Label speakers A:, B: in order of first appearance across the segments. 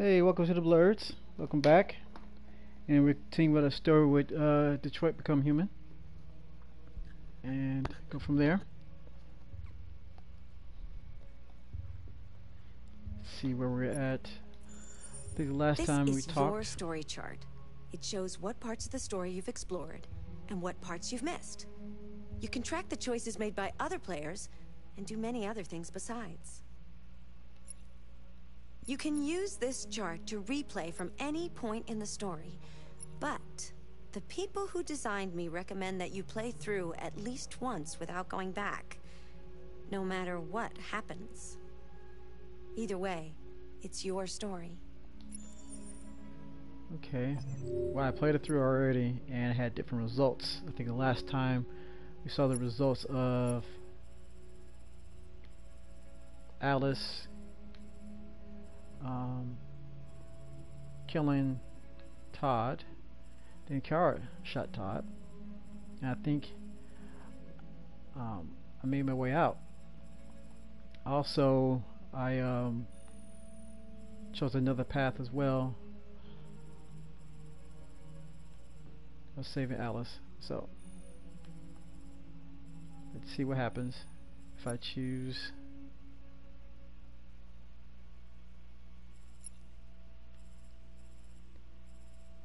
A: Hey, welcome to the Blerds. Welcome back. And we're continuing with a story with uh, Detroit Become Human. And go from there. Let's see where we're at. I think the last
B: this
A: time we talked.
B: This is your story chart. It shows what parts of the story you've explored and what parts you've missed. You can track the choices made by other players and do many other things besides. You can use this chart to replay from any point in the story, but the people who designed me recommend that you play through at least once without going back, no matter what happens. Either way, it's your story.
A: Okay. Well, I played it through already and had different results. I think the last time we saw the results of Alice um, killing Todd. Then Kara shot Todd. And I think um, I made my way out. Also, I um, chose another path as well I of saving Alice. So, let's see what happens if I choose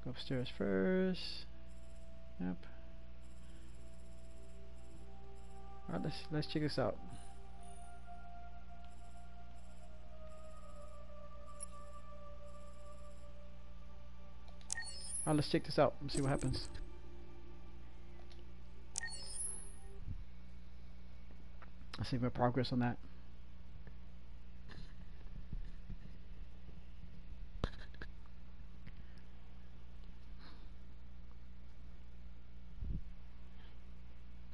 A: Go upstairs first. Yep. Alright, let's let's check this out. Alright, let's check this out and see what happens. Let's see my progress on that.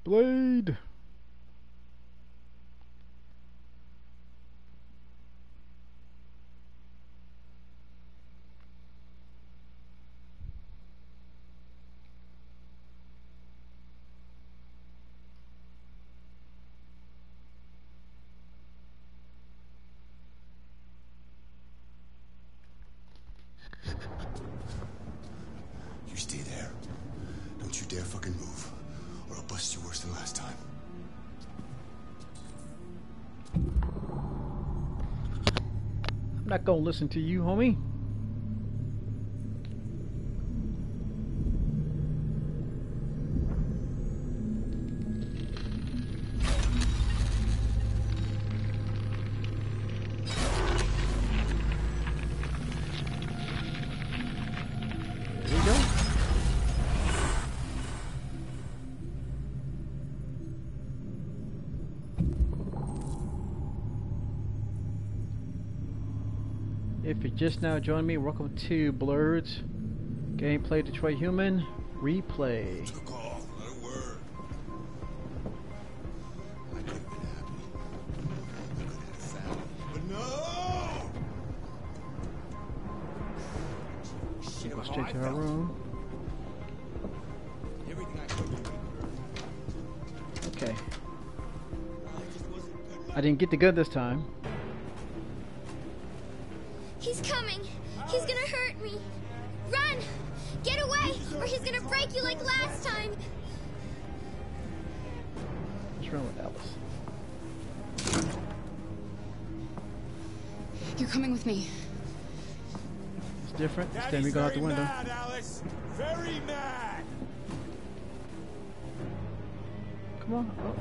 A: Blade!
C: You stay there. Don't you dare fucking move, or I'll bust you worse than last time.
A: I'm not gonna listen to you, homie. If you just now joined me, welcome to Blerd's Gameplay Detroit Human Replay.
C: Took off, not a word. I could have been happy. I could have had. But no! Shit,
A: Go straight to our room.
C: Everything I could do.
A: Okay.
C: I just wasn't good enough.
A: I didn't get the gun this time.
D: He's coming. He's gonna hurt me. Run! Get away, or he's gonna break you like last time.
A: What's wrong with Alice?
E: You're coming with me.
A: It's different. Stand me go out the window.
F: mad, Alice. Very mad.
A: Come on. Oh.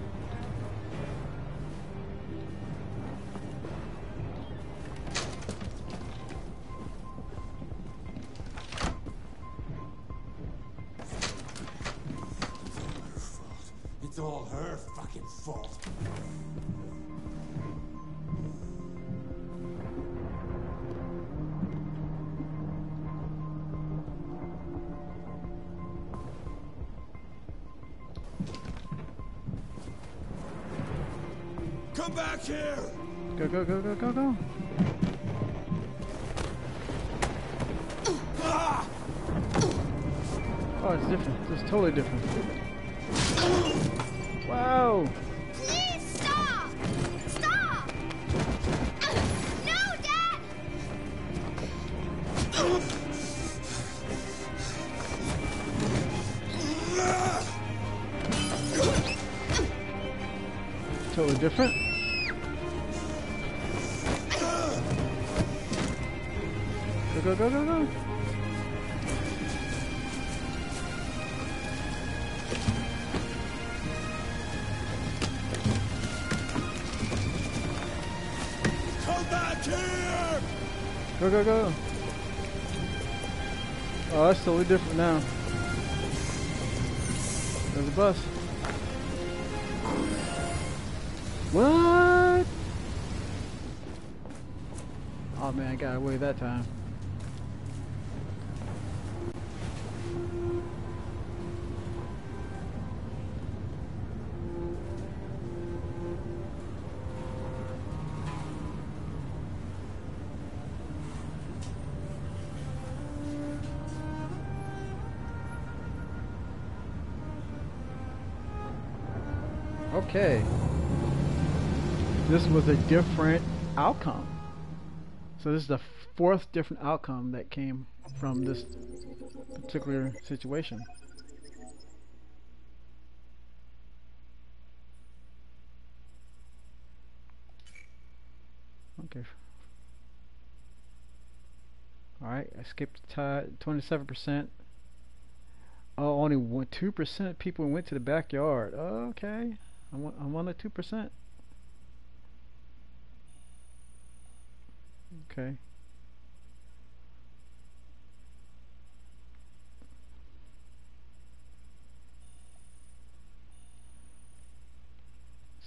F: Come back here!
A: Go, go, go, go, go, go.
F: Ah!
A: Oh, it's different. It's totally different. Wow!
D: Please stop! Stop! No, Dad!
A: Totally different. Go, go, go, go, go.
F: Come back here!
A: Go, go, go. Oh, that's totally different now. There's a bus. What? Oh man, I got away that time. Okay. This was a different outcome. So this is the fourth different outcome that came from this particular situation. Okay. Alright, I skipped tide 27%. Oh, only two percent of people went to the backyard. Okay, I'm I'm on the two percent. Okay.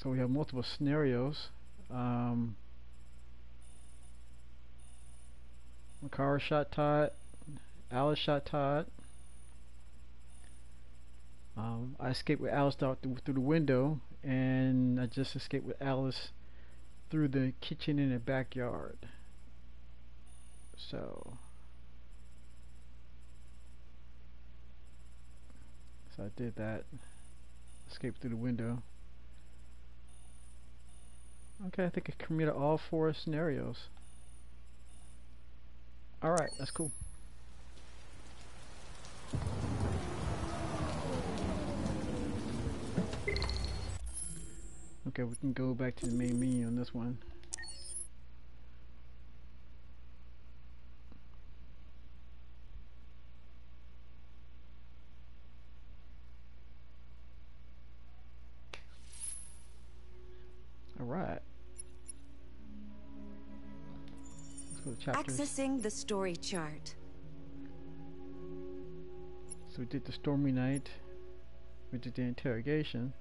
A: So we have multiple scenarios. Um, Makara shot Todd. Alice shot Todd. Um, I escaped with Alice out through, through the window, and I just escaped with Alice through the kitchen in the backyard. So, so I did that. Escaped through the window. Okay, I think I committed all four scenarios. Alright, that's cool. Okay, we can go back to the main menu on this one. Alright. Let's go to chapters.
B: Accessing the story chart.
A: So we did the stormy night. We did the interrogation.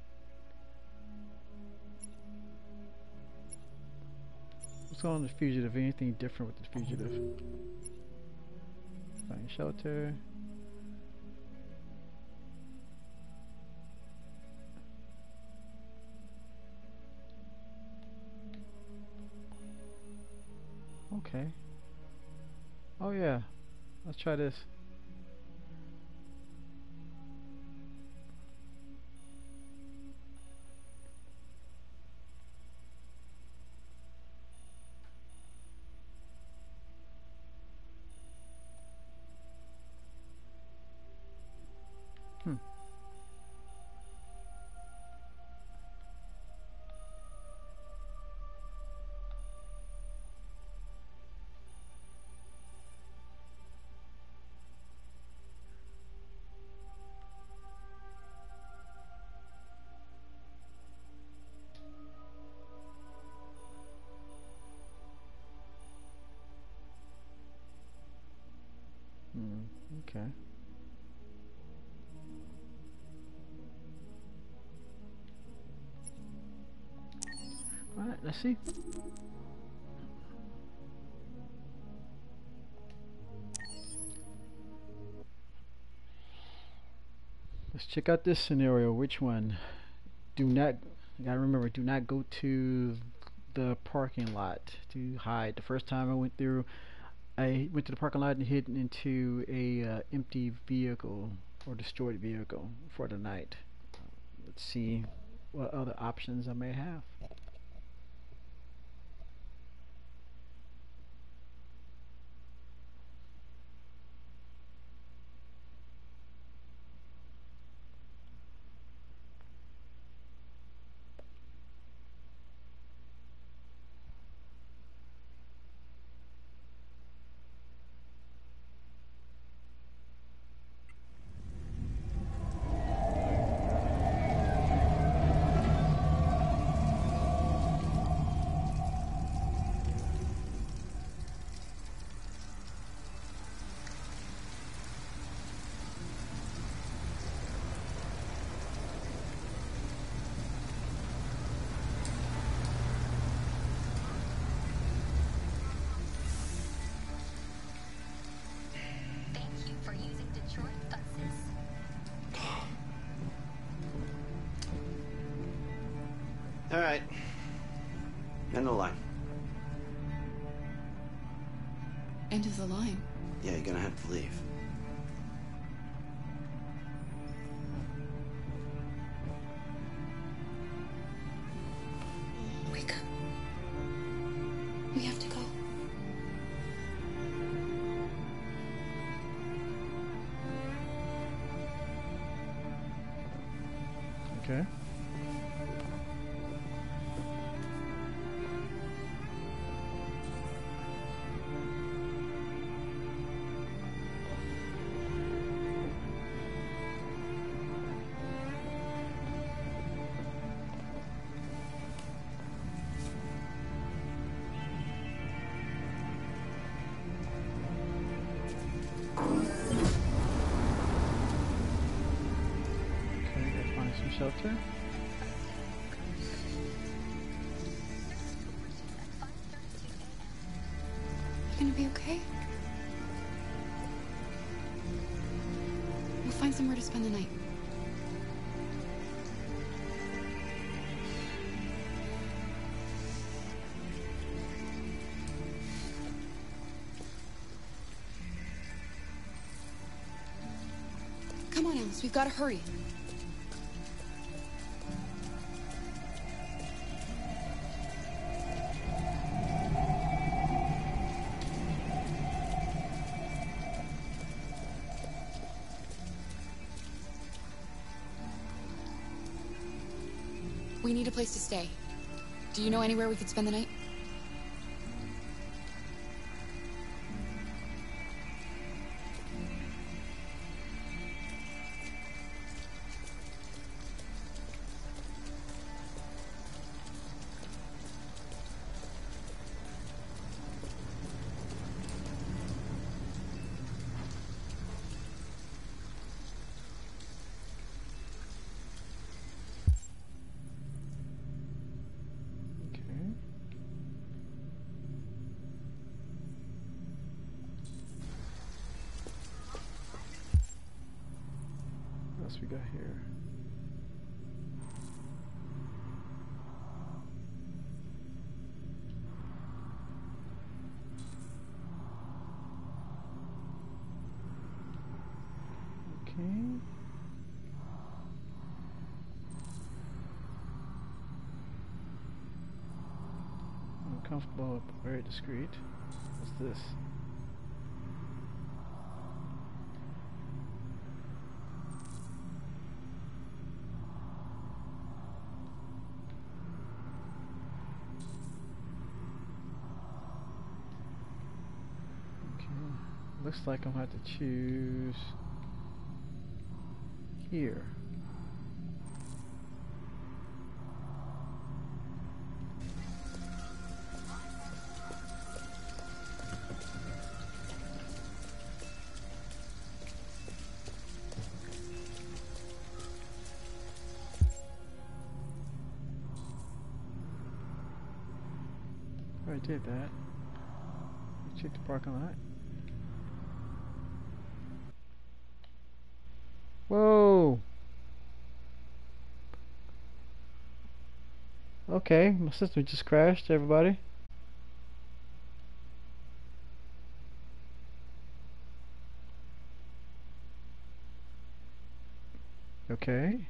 A: Going on the fugitive? Anything different with the fugitive? Find shelter. Okay. Oh yeah. Let's try this. Okay. Alright, let's see. Let's check out this scenario. Which one? Do not, you gotta remember, do not go to the parking lot to hide. The first time I went through, I went to the parking lot and hid into a uh, empty vehicle or destroyed vehicle for the night. Let's see what other options I may have.
G: All right. End of the line.
E: End of the line.
G: Yeah, you're gonna have to leave.
A: Shelter.
E: You gonna be okay? We'll find somewhere to spend the night. Come on, Alice, we've got to hurry. We need a place to stay. Do you know anywhere we could spend the night?
A: Else we got here? Okay. Uncomfortable but very discreet. What's this? Looks like I'm gonna have to choose here. I did that. Check the parking lot. Whoa! Okay, my system just crashed, everybody. Okay.